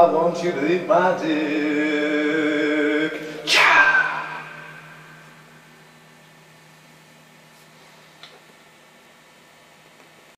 I want you to be my dear.